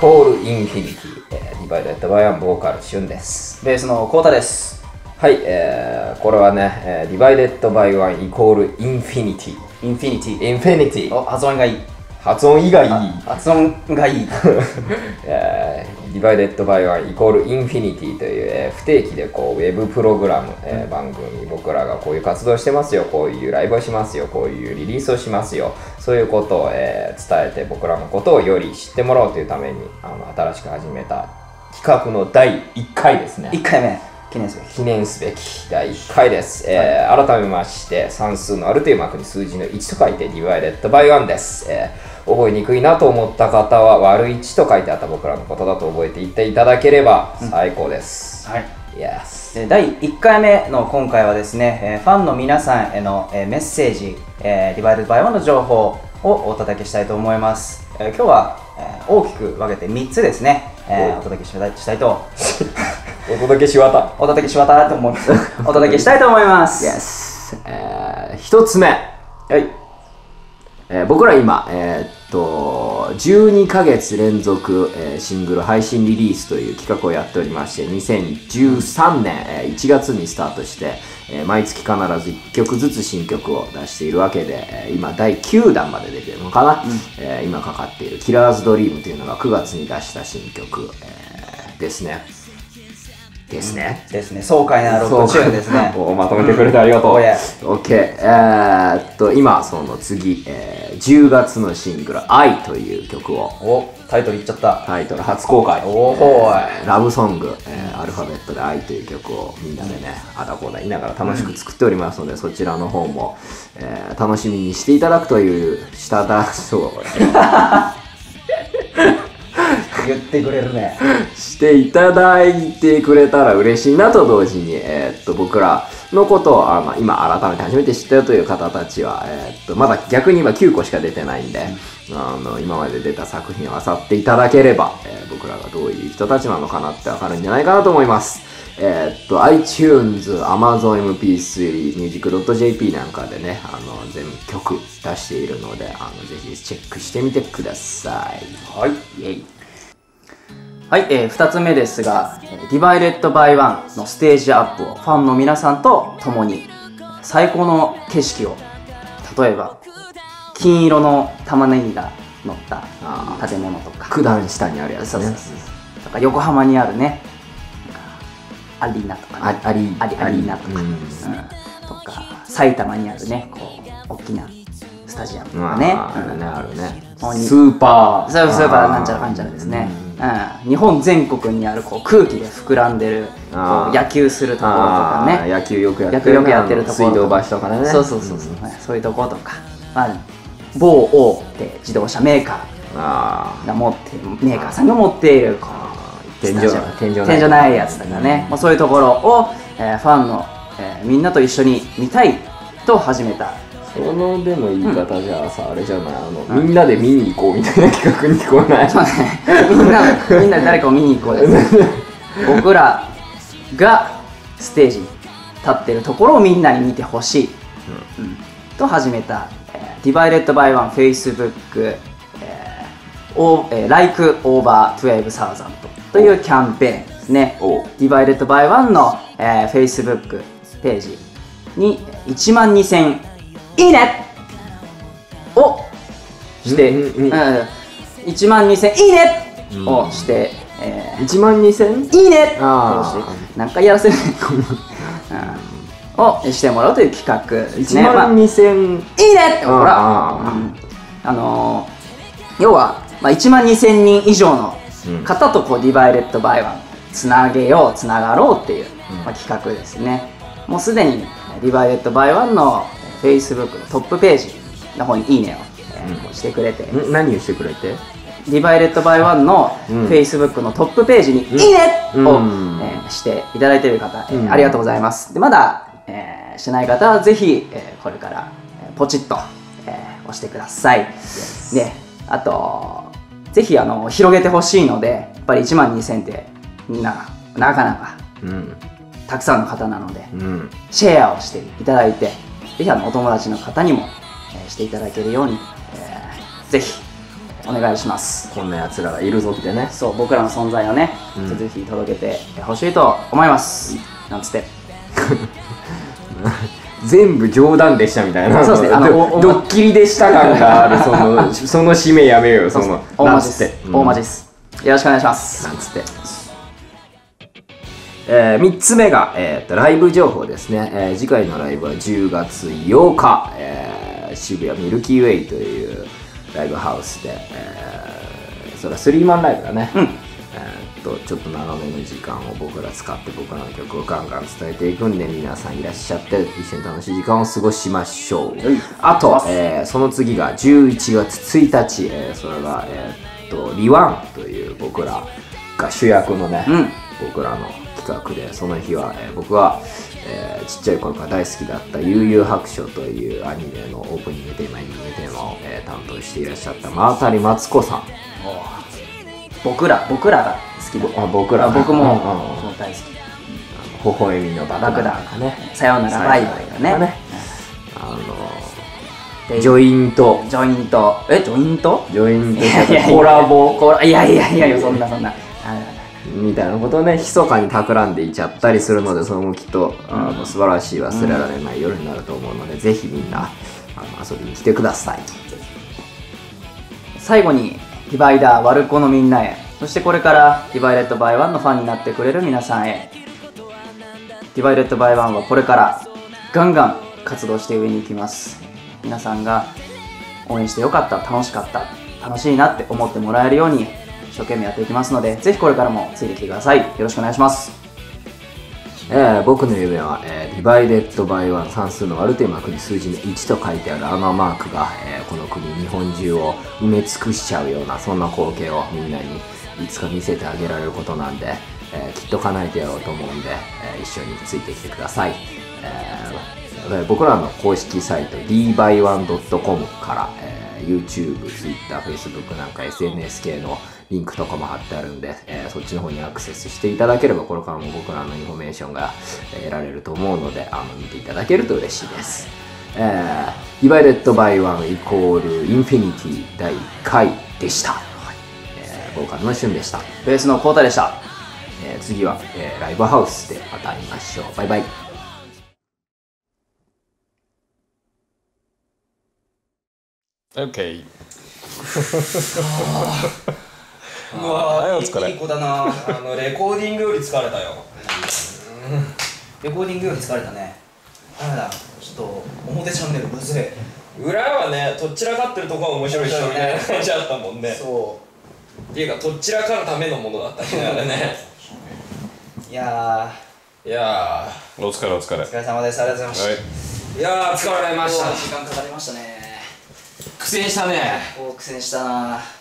コール infinity、えー、 divided by one ボーカルシュンです。ベースのコータです。はい、えー、これはね、えー、 divided by one equal infinity。infinity。infinity。お発音がいい。発音以外。いい発音がいい。えー、 divided by one equal infinity という、えー不定期でこうウェブプログラム、えー番組僕らがこういう活動してますよこういうライブをしますよこういうリリースをしますよそういうことを、えー伝えて僕らのことをより知ってもらおうというためにあの新しく始めた企画の第1回ですね。1回目記念すべき。記念すべき第1回です、えー改めまして算数のあるという幕に数字の1と書いて Divided by 1です、えー覚えにくいなと思った方は割る1と書いてあった僕らのことだと覚えていっていただければ最高です、はい。Yes で第1回目の今回はですね、えーファンの皆さんへの、えーメッセージ、えー、ディバイドバイワンの情報をお届けしたいと思います、えー今日は、えー大きく分けて3つですね、えーお。お届けしたいと。お届けしわた。お届けしわたと思いますお届けしたいと思います、Yes、えー、一つ目、はい。えー僕ら今、えーっと12ヶ月連続、えーシングル配信リリースという企画をやっておりまして2013年、えー1月にスタートして、えー毎月必ず1曲ずつ新曲を出しているわけで、えー今第9弾まで出てるのかな、えー今かかっている「キラーズドリームというのが9月に出した新曲、えーですねですね、ですね。爽快なロックチューンですね。おまとめてくれてありがとう。おや。OK。えーっと、今、その次、えー10月のシングル、愛という曲を、おタイトル言っちゃった。タイトル初公開。おほーい。えーラブソング、えーアルファベットで愛という曲をみんなでね、あだこうだ言いながら楽しく作っておりますので、そちらの方も、えー楽しみにしていただくという、しただ、そう、言ってくれるねしていただいてくれたら嬉しいなと同時に、えーっと僕らのことをあの今改めて初めて知ったよという方たちは、えーっとまだ逆に今9個しか出てないんで、あの今まで出た作品を漁っていただければ、えー僕らがどういう人たちなのかなってわかるんじゃないかなと思います。えーっと iTunes、Amazon MP3、Music.jp なんかでね、あの全曲出しているので、あのぜひチェックしてみてください。はいイェイはい、えー、2つ目ですが、えー Divided by One のステージアップをファンの皆さんと共に最高の景色を例えば金色の玉ねぎが乗った建物とか。九段下にあるやつね。そうそう。そうとか横浜にあるね。アリーナとか、ね、あアリアリアリーナとか、うん。うん。とか埼玉にあるね。こう大きなスタジアムとかね、あるね、うんあるね。スーパー。そうスーパーなんちゃらかんちゃらですね、うん、日本全国にあるこう空気で膨らんでるこう野球するところとかね。野球よくやって野球よくやってるところ水道橋とかね。そうそうそうそう、そういうところとか、まあ、某大手自動車メーカあー。が持ってメーカーさんが持っているこう天井天井ない天井ないやつだからね、もうそういうところを、えーファンの、えーみんなと一緒に見たいと始めた。あ。そのでも言い方じゃあさ、あれじゃない、あの、みんなで見に行こうみたいな企画に聞こえない？そうね。みんなみんなで誰かを見に行こうです。僕らがステージに立ってるところをみんなに見てほしい、うん。と始めた、えー、Divided by One Facebook、えーおえー Like Over 12,000というキャンペーンですね。お。Divided by One の、えー Facebook ページに1万2000いいね。をして、うんうんうん。1万2000いいね。をして、えー。1万 2000? いいね。あー。をして何回やらせる、うん、をしてもらうという企画ですね。1万2000。いいねほら、あー。うん。あのー要は、まあ、1万2000人以上の方とこう divided by one つなげようつながろうっていう、まあ、企画ですね。もうすでに divided by one のえー Facebook のトップページの方にいいねを、えーこうしてくれて、ん何をしてくれて？ divided by one のうん。Facebook のトップページに「いいね!」を、うん。えーしていただいている方、えーうん。ありがとうございます。でまだ、えーしてない方はぜひ、えーこれから、えーポチッと、えー押してください。であとぜひあの広げてほしいのでやっぱり1万2000ってななかなかうん。たくさんの方なのでうん。シェアをしていただいてぜひあのお友達の方にも、えーしていただけるように、えーぜひおお願いします。こんな奴らがいるぞってね。そう僕らの存在をね、うん。ぜひ届けてほしいと思います。なんつって。全部冗談でしたみたいな。そうですね。あのドッキリでした感があるそのその締めやめようよその大文字です。なん大文字です。よろしくお願いします。なんつって。えー、3つ目が、えーと、ライブ情報ですね、えー次回のライブは10月8日、えー渋谷ミルキーウェイというライブハウスで、えーそれはスリーマンライブだね、うん。えとちょっと長めの時間を僕ら使って僕らの曲をガンガン伝えていくんで皆さんいらっしゃって一緒に楽しい時間を過ごしましょう、はい。あと、えーその次が11月1日、えーそれが、えーっとリワンという僕らが主役のね、うん。僕らの企画でその日は、えー僕は、えーちっちゃい頃から大好きだった「悠々白書」というアニメのオープニングテーマエンディングテーマを、えー担当していらっしゃった真渡マツコさん。僕ら僕らが好きだ。あ僕らあ僕もうんう大好き。微笑みの爆弾かね。さようならバイバイがね。あでのジョイント。ジョイント？えジョイント？ジョイント。コラボ。コラいやいやいやそんなそんな。あみたいなことをね密かに企んでいちゃったりするのでそれもきっとあの素晴らしい忘れられない夜になると思うので、ぜひみんなあの遊びに来てください。最後に divided by one のみんなへ。そしてこれから divided by one のファンになってくれる皆さんへ。 divided by one はこれからガンガン活動して上に行きます。皆さんが応援してよかった楽しかった楽しいなって思ってもらえるように一生懸命やっていきますのでぜひこれからもついてきてください。よろしくお願いします。えー僕の夢は、えー、 divided by one 算数の割る点幕に数字の1と書いてあるあのマークが、えーこの国日本中を埋め尽くしちゃうようなそんな光景をみんなにいつか見せてあげられることなんで、えーきっと叶えてやろうと思うんで、えー一緒についてきてください、えー僕らの公式サイト dby1.com から、えー YouTube、Twitter、Facebook なんか SNS 系のリンクとかも貼ってあるんで、えーそっちの方にアクセスしていただければこれからも僕らのインフォメーションがえー得られると思うのであの見ていただけると嬉しいです。えー、Divided by One イコールインフィニティ第1回でした。はいえーボーカルのしゅんでした。ベースのコータでしたえー次は、えーライブハウスでまた会いましょう。バイバイ。OK うわはいお疲れ。いい子だな。あのレコーディングより疲れたよ。レコーディングより疲れたね。ダメだちょっと表チャンネルむずい。裏はねとっちらかってるとこが面白い人みたいな感じだったもんね。そっていうかとっちらかるためのものだったねあれね。ういやいやお疲れお疲れ。ーお疲れ様です。ありがとうございました、はい。ーいやー疲れました。時間かかりましたね苦戦したね。苦戦したな。